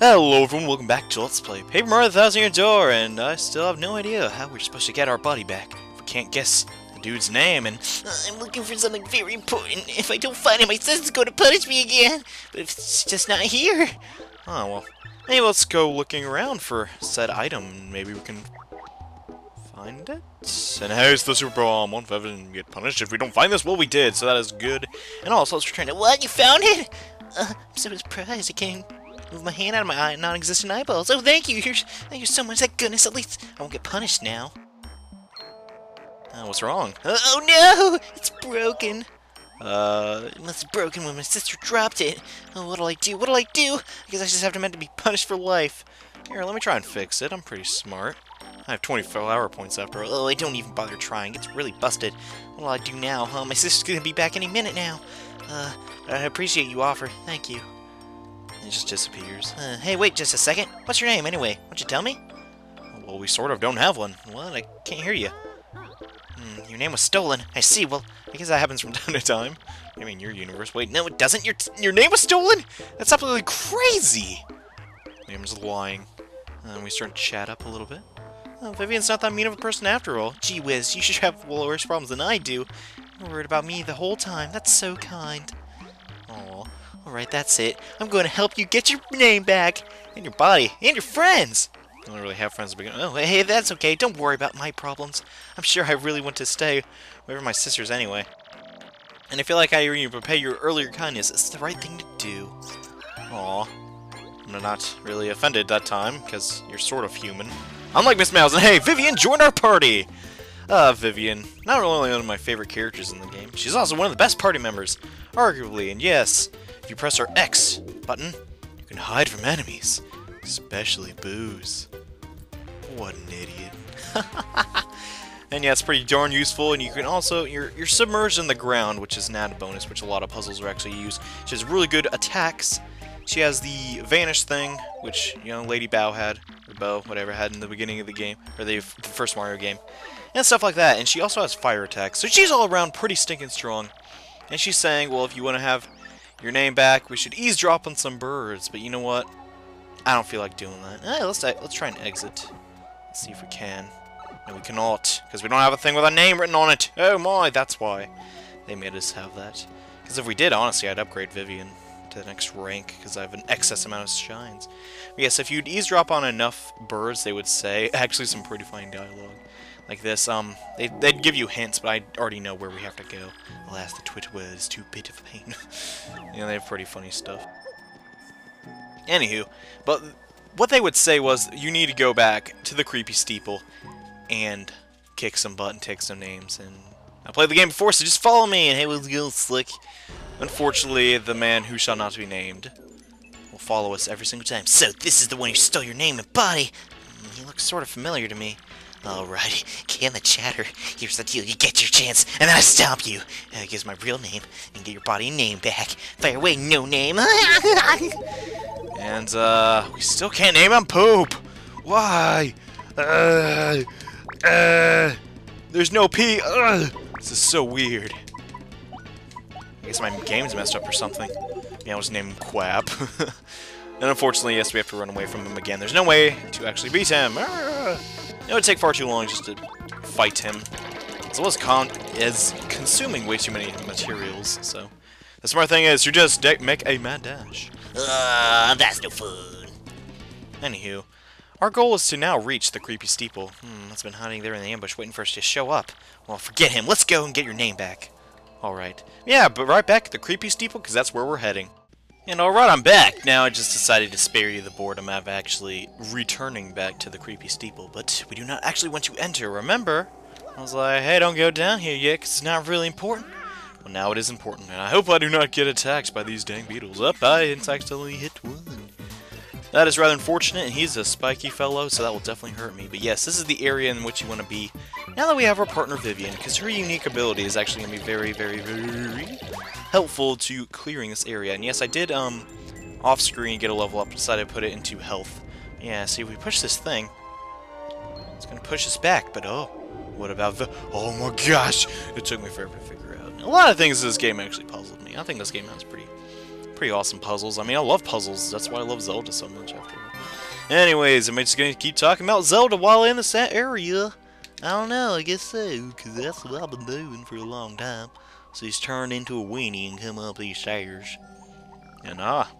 Hello everyone, welcome back to Let's Play Paper Mario Thousand Year Door, and I still have no idea how we're supposed to get our buddy back. If we can't guess the dude's name, and Uh, I'm looking for something very important. If I don't find it, my sister's going to punish me again. But if it's just not here, oh well, maybe let's go looking around for said item, maybe we can find it? And how's the Super Bomb? Won't Evan get punished if we don't find this? Well, we did, so that is good. And also, let's return it. what? You found it? Uh, I'm so surprised I can't move my hand out of my non-existent eyeballs. Oh, thank you. You're, thank you so much. Thank goodness. At least I won't get punished now. Uh, what's wrong? Uh, oh no! It's broken. Uh, It must have broken when my sister dropped it. Oh, what'll I do? What'll I do? I guess I just have to meant to be punished for life. here, let me try and fix it. I'm pretty smart. I have 24 hour points after all. Oh, I don't even bother trying. It's really busted. What'll I do now, huh? My sister's gonna be back any minute now. Uh, I appreciate you offer. Thank you. It just disappears. Uh, hey, wait just a second. What's your name, anyway? Won't you tell me? Well, we sort of don't have one. What? I can't hear you. Hmm, your name was stolen. I see. Well, I guess that happens from time to time. I mean, your universe. Wait, no, it doesn't. Your your name was stolen. That's absolutely crazy. I'm just lying. And we start to chat up a little bit. Oh, Vivian's not that mean of a person after all. Gee whiz, you should have worse problems than I do. You're worried about me the whole time. That's so kind. Aw. Alright, that's it. I'm going to help you get your name back. And your body. And your friends. I don't really have friends to begin Oh, hey, that's okay. Don't worry about my problems. I'm sure I really want to stay from my sisters anyway. And I feel like I repay your earlier kindness. It's the right thing to do. Aw. I'm not really offended that time, because you're sort of human. Unlike Miss Mouse, and hey, Vivian joined our party! Uh, Vivian, not only one of my favorite characters in the game, she's also one of the best party members, arguably, and yes, if you press her X button, you can hide from enemies, especially Boos. What an idiot. and yeah, it's pretty darn useful, and you can also, you're, you're submerged in the ground, which is an added bonus, which a lot of puzzles are actually used. She has really good attacks. She has the Vanish thing, which, you know, Lady Bow had, or Bow, whatever, had in the beginning of the game, or the, the first Mario game, and stuff like that. And she also has fire attacks, so she's all around pretty stinking strong. And she's saying, well, if you want to have your name back, we should eavesdrop on some birds, but you know what? I don't feel like doing that. Eh, let's, let's try and exit. Let's see if we can. No, we cannot, because we don't have a thing with a name written on it. Oh my, that's why they made us have that. Because if we did, honestly, I'd upgrade Vivian to the next rank, because I have an excess amount of shines. But yes, if you'd eavesdrop on enough birds, they would say, actually some pretty fine dialogue. Like this, um, they, they'd give you hints, but I already know where we have to go. Alas, the Twitter was too bit of pain. you know, they have pretty funny stuff. Anywho, but what they would say was, you need to go back to the creepy steeple and kick some butt and take some names. And I played the game before, so just follow me, and hey, we'll go slick. Unfortunately, the man who shall not be named will follow us every single time. So, this is the one who stole your name and body. Mm, He looks sort of familiar to me. Alright, can the chatter. Here's the deal. You get your chance, and then I stomp you. Uh, gives my real name, and get your body name back. Fire away, no name. And, uh, we still can't name him Poop! Why? Uh, uh, there's no P. Ugh. This is so weird. I guess my game's messed up or something. Yeah, I was named Quap. and unfortunately, yes, we have to run away from him again. There's no way to actually beat him. Ah. It would take far too long just to fight him. As well as con is consuming way too many materials, so... The smart thing is to just make a mad dash. uh, that's no fun. Anywho, our goal is to now reach the creepy steeple. Hmm, that's been hiding there in the ambush waiting for us to show up. Well, forget him. Let's go and get your name back. Alright. Yeah, but right back at the creepy steeple, because that's where we're heading. And alright, I'm back. Now I just decided to spare you the boredom of actually returning back to the creepy steeple, but we do not actually want you to enter, remember? I was like, hey, don't go down here yet, because it's not really important. Well, now it is important, and I hope I do not get attacked by these dang beetles. Up, I accidentally hit one. That is rather unfortunate, and he's a spiky fellow, so that will definitely hurt me. But yes, this is the area in which you want to be now that we have our partner Vivian, because her unique ability is actually going to be very, very, very helpful to clearing this area. And yes, I did, um, off-screen get a level up, decided to put it into health. Yeah, see, if we push this thing, it's going to push us back, but oh, what about the... Oh my gosh! It took me forever to figure out. A lot of things in this game actually puzzled me. I think this game has pretty Pretty awesome puzzles. I mean, I love puzzles. That's why I love Zelda so much after all. Anyways, am I just gonna keep talking about Zelda while in this area? I don't know, I guess so, because that's what I've been doing for a long time. So he's turned into a weenie and come up these stairs. And ah,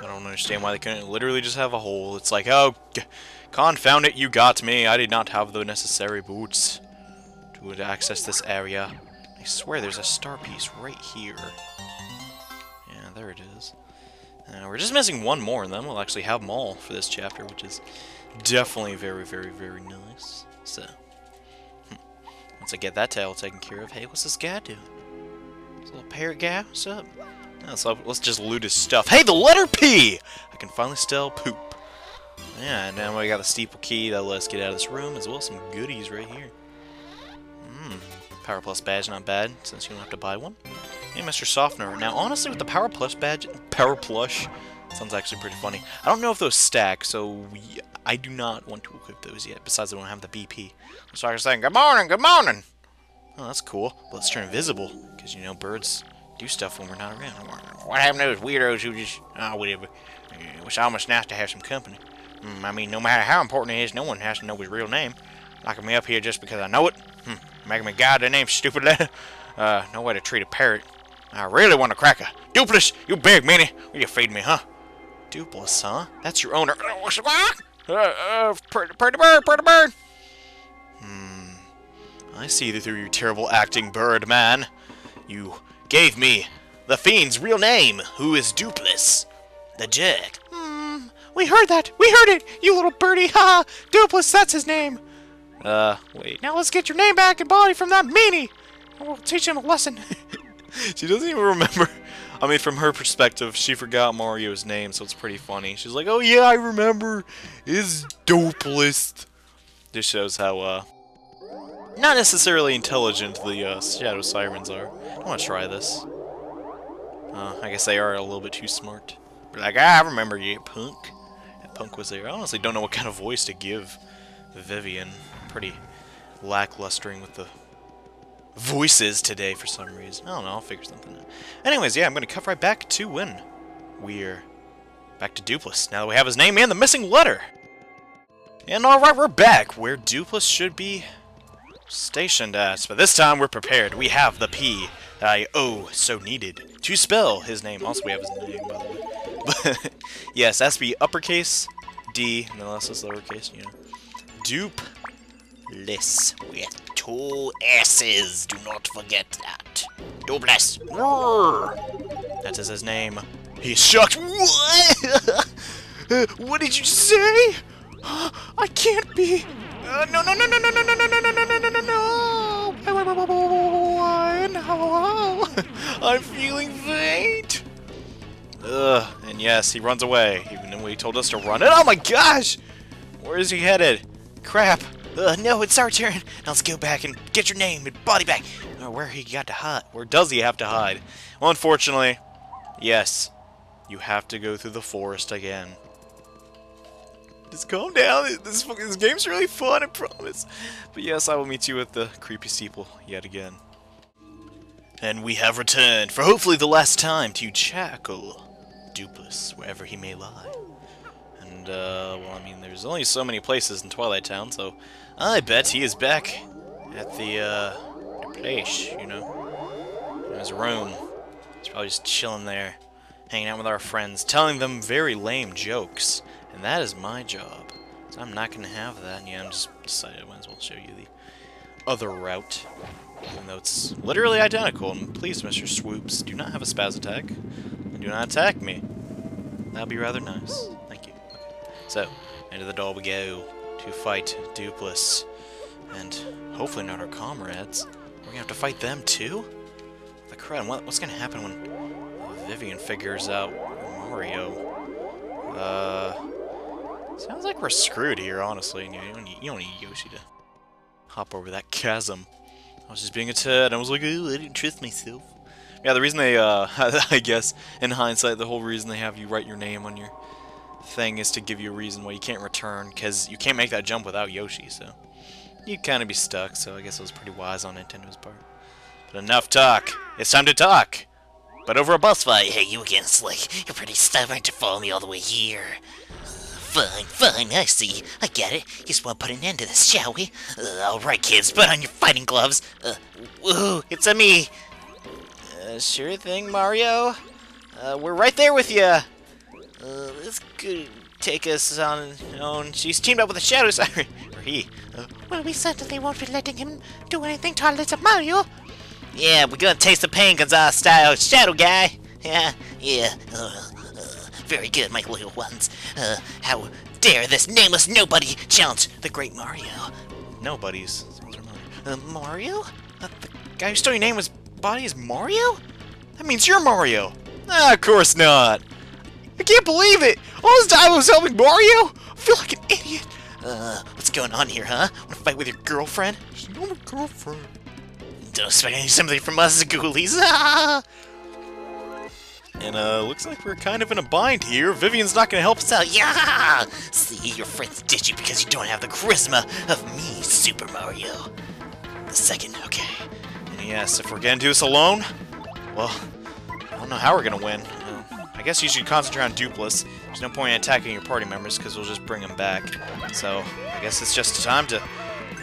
I don't understand why they couldn't literally just have a hole. It's like, oh, confound it, you got me. I did not have the necessary boots to access this area. I swear there's a star piece right here. It is. Uh, we're just missing one more, and then we'll actually have them all for this chapter, which is definitely very, very, very nice. So, hmm. once I get that tail taken care of, hey, what's this guy doing? This little parrot guy? What's up? Oh, so let's just loot his stuff. Hey, the letter P! I can finally spell poop. Yeah, and now we got the steeple key that lets us get out of this room, as well as some goodies right here. Mmm, Power Plus badge, not bad, since you don't have to buy one. Hey, Mr. Softener. Now, honestly, with the Power Plus badge, Power Plush, sounds actually pretty funny. I don't know if those stack, so we, I do not want to equip those yet. Besides, I don't have the BP. So I was saying, good morning, good morning. Oh, that's cool. Let's turn invisible, because, you know, birds do stuff when we're not around. What happened to those weirdos who just, oh, whatever. It's almost nice to have some company. Mm, I mean, no matter how important it is, no one has to know his real name. Locking me up here just because I know it? Hmm, making me guide the name, stupid letter. Uh, no way to treat a parrot. I really want a cracker. Doopliss, you big meanie. Will you feed me, huh? Doopliss, huh? That's your owner. Uh, uh, pretty, pretty bird, pretty bird. Hmm. I see through your terrible acting, bird man. You gave me the fiend's real name, who is Doopliss. The jerk. Hmm. We heard that. We heard it. You little birdie. Ha! Doopliss, that's his name. Uh, wait. Now let's get your name back and body from that meanie. We'll teach him a lesson. she doesn't even remember. I mean, from her perspective, she forgot Mario's name, so it's pretty funny. She's like, oh yeah, I remember. It's Dopeless. This shows how, uh, not necessarily intelligent the uh, Shadow Sirens are. I want to try this. Uh, I guess they are a little bit too smart. We're like, ah, I remember you, Punk. That Punk was there. I honestly don't know what kind of voice to give Vivian. Pretty lacklustering with the voices today for some reason. I don't know, I'll figure something out. Anyways, yeah, I'm going to cut right back to when we're back to Doopliss. Now that we have his name and the missing letter. And alright, we're back where Doopliss should be stationed at. But this time we're prepared. We have the P that I oh so needed to spell his name. Also, we have his name, by the way. Yes, that's be uppercase D, and then the rest is lowercase, you know. Dupe less with two S's. Do not forget that. Doopliss. That is his name. He's shocked. What? what did you say? I can't be. Uh, no, no, no, no, no, no, no, no, no, no, no, no, no, no, no. No. I'm feeling faint. Ugh, and yes, he runs away, even though he told us to run it. Oh my gosh! Where is he headed? Crap. Uh, no, it's our turn. Now let's go back and get your name and body back. Or where he got to hide. Where does he have to hide? Well, unfortunately, yes. You have to go through the forest again. Just calm down. This, this game's really fun, I promise. But yes, I will meet you at the creepy steeple yet again. And we have returned, for hopefully the last time, to Jackal Doopliss, wherever he may lie. And, uh, well, I mean, there's only so many places in Twilight Town, so I bet he is back at the, uh, place, you know, in his room. He's probably just chilling there, hanging out with our friends, telling them very lame jokes. And that is my job. So I'm not going to have that. And yeah, I'm just decided I might as well show you the other route. Even though it's literally identical. And please, Mr. Swoops, do not have a spaz attack. And do not attack me. That would be rather nice. So, into the door we go to fight Doopliss. And hopefully not our comrades. We're to have to fight them too? The crud, what, what's to happen when Vivian figures out Mario? Uh... Sounds like we're screwed here, honestly. You don't need, you don't need Yoshi to hop over that chasm. I was just being a turd. I was like, oh, I didn't trust myself. Yeah, the reason they, uh, I guess, in hindsight, the whole reason they have you write your name on your thing is to give you a reason why you can't return, because you can't make that jump without Yoshi, so you'd kind of be stuck, so I guess it was pretty wise on Nintendo's part. But enough talk. It's time to talk. but over a boss fight. Hey, you again, Slick. You're pretty stubborn to follow me all the way here. Fine, fine, I see. I get it. Just want to put an end to this, shall we? Uh, Alright, kids, put on your fighting gloves. Uh, woohoo, it's a me. Uh, sure thing, Mario. Uh, we're right there with you. This could take us on own. She's teamed up with the Shadow Siren. or he. Uh, Well, we certainly won't be letting him do anything to our little Mario. Yeah, we're gonna taste the pain, Gonzales style. Shadow guy. Yeah, yeah. Uh, uh, very good, my little ones. Uh, how dare this nameless nobody challenge the great Mario? Nobody's. Uh, Mario? Uh, the guy who stole your name was body is Mario? That means you're Mario. Ah, of course not. I can't believe it. All this time I was helping Mario. I feel like an idiot. Uh, what's going on here, huh? Wanna fight with your girlfriend? She's not my girlfriend. Don't expect any sympathy from us, ghoulies. Ah! And uh, looks like we're kind of in a bind here. Vivian's not gonna help us out. yeah! See, your friends ditch you because you don't have the charisma of me, Super Mario. The second, okay. And yes, if we're gonna do this alone, well, I don't know how we're gonna win. I guess you should concentrate on Doopliss. There's no point in attacking your party members because we'll just bring them back. So I guess it's just time to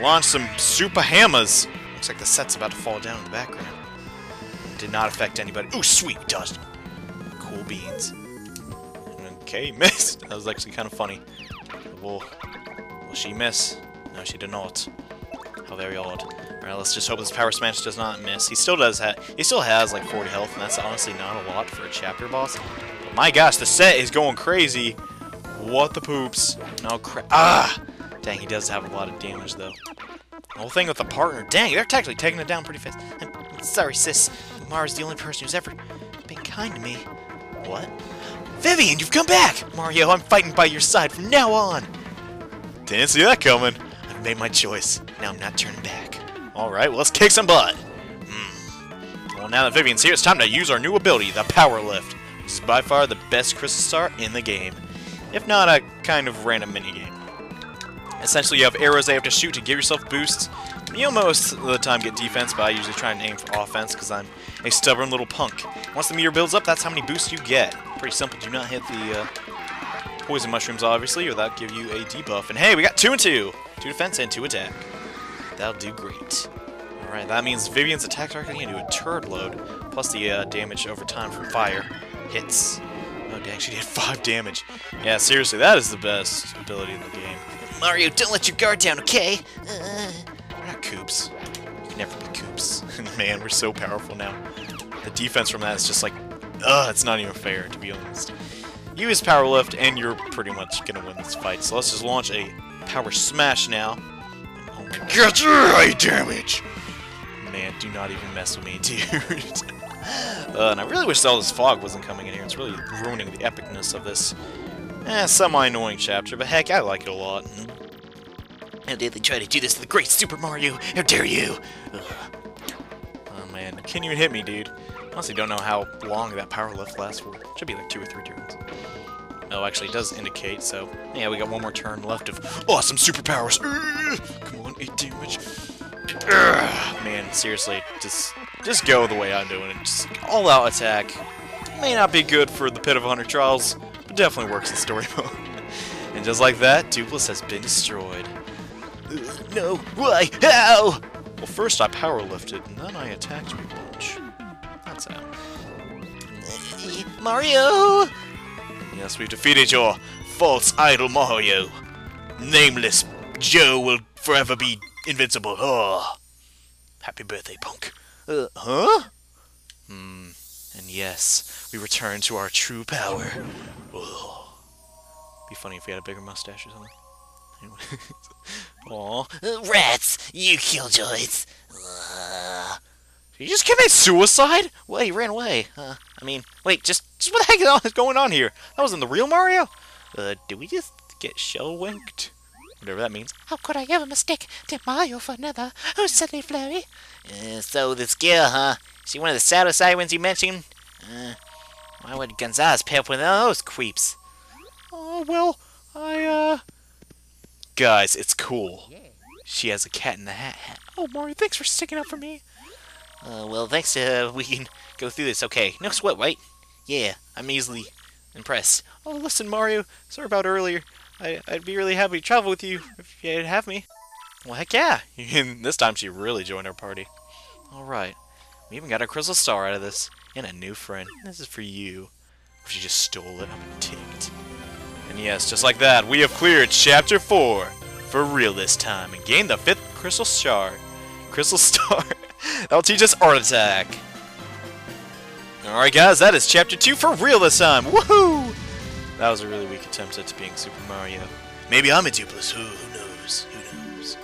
launch some super hammers. Looks like the set's about to fall down in the background. Did not affect anybody. Ooh, sweet, dodged. Cool beans. Okay, missed. That was actually kind of funny. Will, will she miss? No, she did not. How very odd. Alright, let's just hope this Power Smash does not miss. He still does have, he still has like 40 health, and that's honestly not a lot for a chapter boss. But my gosh, the set is going crazy. What the poops? No crap. Ah! Dang, he does have a lot of damage though. The whole thing with the partner. Dang, they're actually taking it down pretty fast. I'm sorry, sis. Mara's the only person who's ever been kind to me. What? Vivian, you've come back! Mario, I'm fighting by your side from now on! Didn't see that coming. I've made my choice. Now I'm not turning back. Alright, well, let's kick some butt. Hmm. Well, now that Vivian's here, it's time to use our new ability, the Power Lift. This is by far the best Crystal Star in the game. If not a kind of random minigame. Essentially, you have arrows that you have to shoot to give yourself boosts. You most of the time get defense, but I usually try and aim for offense because I'm a stubborn little punk. Once the meter builds up, that's how many boosts you get. Pretty simple. Do not hit the uh, poison mushrooms, obviously, or that'll give you a debuff. And hey, we got two and two. Two defense and two attack. That'll do great. Alright, that means Vivian's attack target can do a turret load, plus the uh, damage over time from fire. Hits. Oh dang, she did 5 damage. Yeah, seriously, that is the best ability in the game. Mario, don't let your guard down, okay? Uh, We're not Koops. You can never be Koops. Man, we're so powerful now. The defense from that is just like, ugh, it's not even fair, to be honest. You use Power Lift, and you're pretty much gonna win this fight. So let's just launch a Power Smash now. My god, high damage! Man, do not even mess with me, dude. uh, and I really wish all this fog wasn't coming in here. It's really ruining the epicness of this eh, semi-annoying chapter, but heck, I like it a lot. how dare they try to do this to the great Super Mario? How dare you? Ugh. Oh man, you can't even hit me, dude. Honestly, don't know how long that power lift lasts for. Should be like two or three turns. Oh, actually, it does indicate, so... Yeah, we got one more turn left of awesome superpowers. Come on, 8 damage. Man, seriously, just just go the way I'm doing it. Just all-out attack. May not be good for the Pit of 100 Trials, but definitely works in story mode. and just like that, Doopliss has been destroyed. No, why? How? Well, first I power lifted, and then I attacked a bunch. That's how. Mario! Yes, we've defeated your false idol Mario. Nameless Joe will forever be invincible. Oh. Happy birthday, punk. Uh, huh? Hmm. And yes, we return to our true power. Oh. Be funny if we had a bigger mustache or something. Anyway. Aw. Uh, rats! You killjoys! Uh, Did he just commit suicide? Well, he ran away. Uh, I mean, wait, just, what the heck is going on here? That wasn't the real Mario? Uh, did we just get shell winked? Whatever that means. How could I ever mistake dear Mario for another? Oh, silly Flurrie. uh, so this girl, huh? She one of the shadow side ones you mentioned? Uh, why would Gonzales pay up with those creeps? Oh, well, I, uh... Guys, it's cool. She has a cat in the hat hat. Oh, Mario, thanks for sticking up for me. Uh, well, thanks uh, we can go through this okay. No sweat, right? Yeah, I'm easily impressed. Oh, listen, Mario. Sorry about earlier. I, I'd be really happy to travel with you if you'd have me. Well, heck yeah. This time she really joined our party. Alright. We even got a crystal star out of this. And a new friend. This is for you. She just stole it, I'm ticked. And yes, just like that, we have cleared Chapter 4. For real this time. And gained the fifth crystal star. Crystal star. That'll teach us Art Attack. Alright guys, that is Chapter 2 for real this time. Woohoo! That was a really weak attempt at being Super Mario. Maybe I'm a dupless. Who, who knows? Who knows?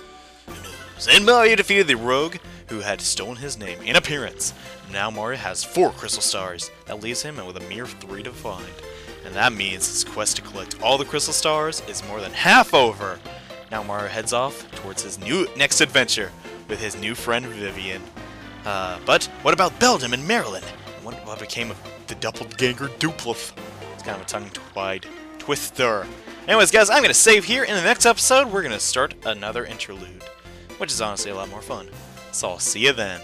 Who knows? And Mario defeated the rogue who had stolen his name and appearance. Now Mario has four crystal stars. That leaves him with a mere three to find. And that means his quest to collect all the crystal stars is more than half over. Now Mario heads off towards his new next adventure with his new friend Vivian. Uh, but what about Beldam and Marilyn? What, became of the doppelganger Duplith? It's kind of a tongue-tied twister. Anyways, guys, I'm going to save here. In the next episode, we're going to start another interlude, which is honestly a lot more fun. So I'll see you then.